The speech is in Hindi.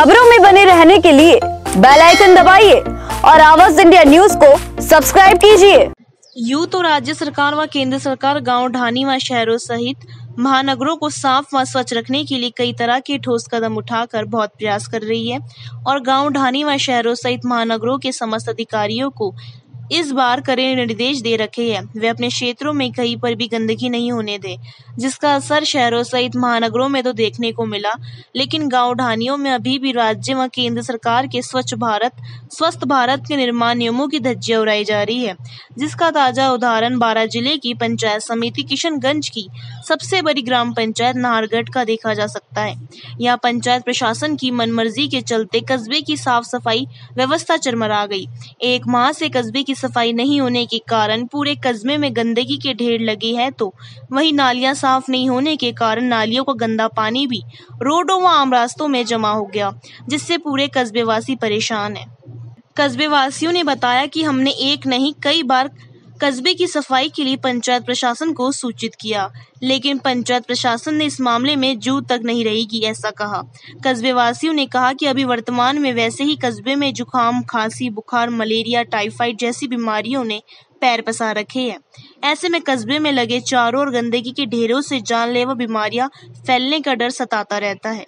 खबरों में बने रहने के लिए बेल आइकन दबाइए और आवाज़ इंडिया न्यूज़ को सब्सक्राइब कीजिए। यूँ तो राज्य सरकार व केंद्र सरकार गाँव ढानी व शहरों सहित महानगरों को साफ़ व स्वच्छ रखने के लिए कई तरह के ठोस कदम उठाकर बहुत प्रयास कर रही है और गाँव ढानी व शहरों सहित महानगरों के समस्त अधिकारियों को इस बार कड़े निर्देश दे रखे हैं। वे अपने क्षेत्रों में कहीं पर भी गंदगी नहीं होने दें, जिसका असर शहरों सहित महानगरों में तो देखने को मिला। लेकिन गाँव ढानियों में अभी भी राज्य व केंद्र सरकार के स्वच्छ भारत, स्वस्थ भारत के निर्माण नियमों की धज्जियाँ उड़ाई जा रही है, जिसका ताज़ा उदाहरण बारह ज़िले की पंचायत समिति किशनगंज की सबसे बड़ी ग्राम पंचायत नाहरगढ़ का देखा जा सकता है। यहाँ पंचायत प्रशासन की मनमर्जी के चलते कस्बे की साफ़ सफ़ाई व्यवस्था चरमरा गई। एक माह से कस्बे की सफ़ाई नहीं होने के कारण पूरे कस्बे में गंदगी के ढेर लगे हैं तो वहीं नालियाँ साफ़ नहीं होने के कारण नालियों का गंदा पानी भी रोडों व आम रास्तों में जमा हो गया, जिससे पूरे कस्बे वासी परेशान है। कस्बे वासियों ने बताया कि हमने एक नहीं, कई बार कस्बे की सफ़ाई के लिए पंचायत प्रशासन को सूचित किया, लेकिन पंचायत प्रशासन ने इस मामले में जू तक नहीं रहेगी, ऐसा कहा। कस्बे वासियों ने कहा कि अभी वर्तमान में वैसे ही कस्बे में जुकाम, खांसी, बुखार, मलेरिया, टाइफाइड जैसी बीमारियों ने पैर पसार रखे हैं। ऐसे में कस्बे में लगे चारों और गंदगी के ढेरों से जानलेवा बीमारियाँ फैलने का डर सताता रहता है।